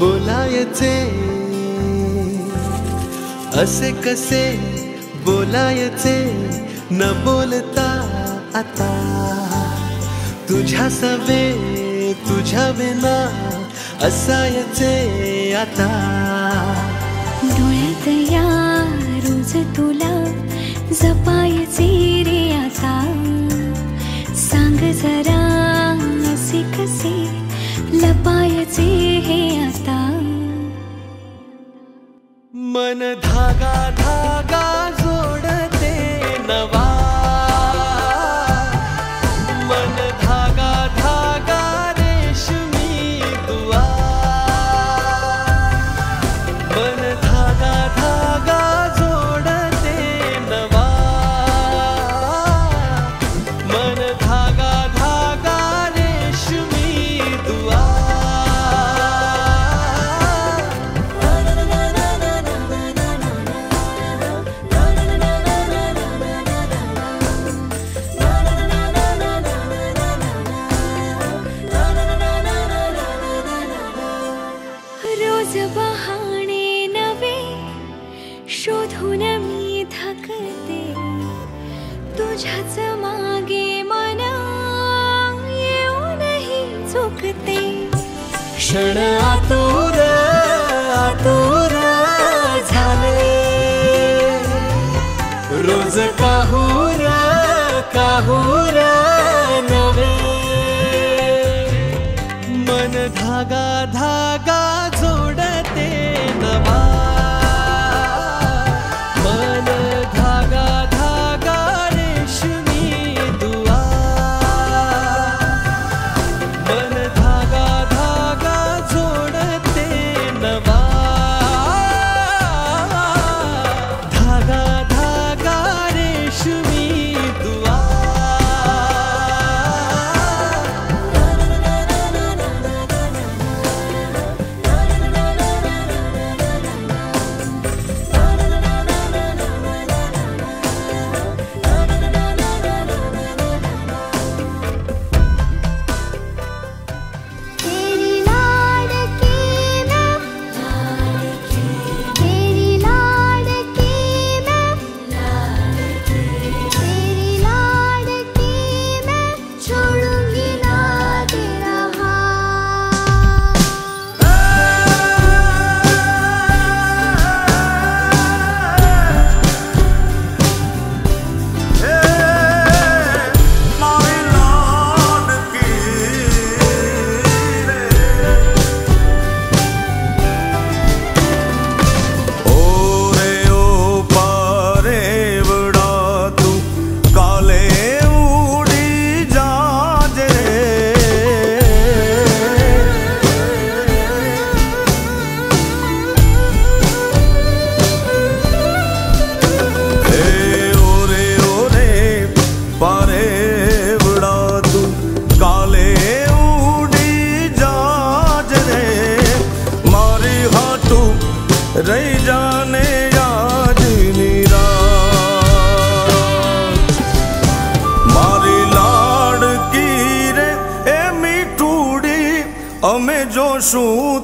थे थे। असे कसे बोलाए थे। न बोलता आता। तुझा सवे तुझा बिना असायचे आता। डोळ्यात रोज तुला जपायचे रे आता. सांग जरा धा धागा जोडते नवा करते। क्षण आतुर आतुर झाले। रोज काहूर काहूर 树